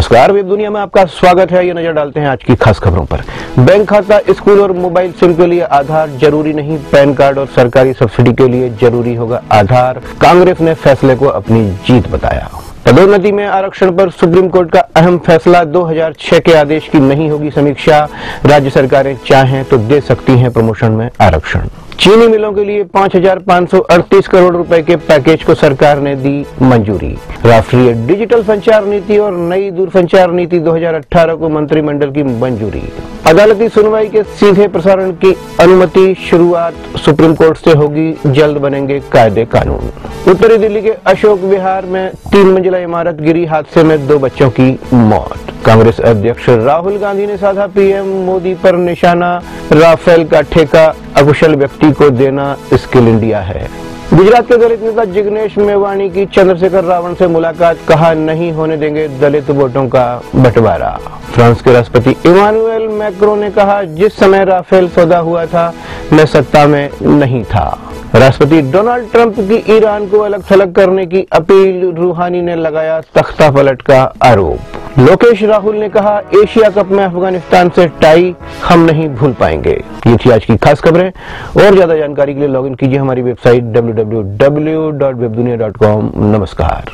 नमस्कार, वेब दुनिया में आपका स्वागत है। ये नज़र डालते हैं आज की खास खबरों पर। बैंक खाता, स्कूल और मोबाइल सिम के लिए आधार ज़रूरी नहीं, पैन कार्ड और सरकारी सब्सिडी के लिए ज़रूरी होगा आधार। कांग्रेस ने फैसले को अपनी जीत बताया। पदोन्नति में आरक्षण पर सुप्रीम कोर्ट का अहम फैसला 2006 के आदेश की नहीं होगी समीक्षा। राज्य सरकारें चाहें तो दे सकती हैं प्रमोशन में आरक्षण। चीनी मिलों के लिए 5,538 करोड़ रुपए के पैकेज को सरकार ने दी मंजूरी। राष्ट्रीय डिजिटल संचार नीति और नई दूरसंचार नीति 2018 को मंत्रिमंडल की मंजूरी। अदालती सुनवाई के सीधे प्रसारण की अनुमति शुरुआत सुप्रीम कोर्ट से होगी जल्द बनेंगे कायदे कानून। उत्तरी दिल्ली के अशोक विहार में तीन मंजिला इमारत गिरी, हादसे में दो बच्चों की मौत। कांग्रेस अध्यक्ष राहुल गांधी ने साधा, पीएम मोदी पर निशाना, राफेल का ठेका, अकुशल व्यक्ति को देना स्किल इंडिया है। गुजरात के दलित नेता जिग्नेश मेवाणी की चंद्रशेखर रावण से मुलाकात, कहा नहीं होने देंगे दलित वोटों का बंटवारा। फ्रांस के राष्ट्रपति इमानुएल मैक्रो ने कहा, जिस समय राफेल सौदा हुआ था, मैं सत्ता में नहीं था। राष्ट्रपति डोनाल्ड ट्रंप की ईरान को अलग थलग करने की अपील, रूहानी ने लगाया तख्ता पलट का आरोप। लोकेश राहुल ने कहा, एशिया कप में अफ़गानिस्तान से टाई हम नहीं भूल पाएँगे। ये थी आज की खास खबरें। और ज़्यादा जानकारी के लिए लॉगिन कीजिए हमारी वेबसाइट www.webdunia.com नमस्कार।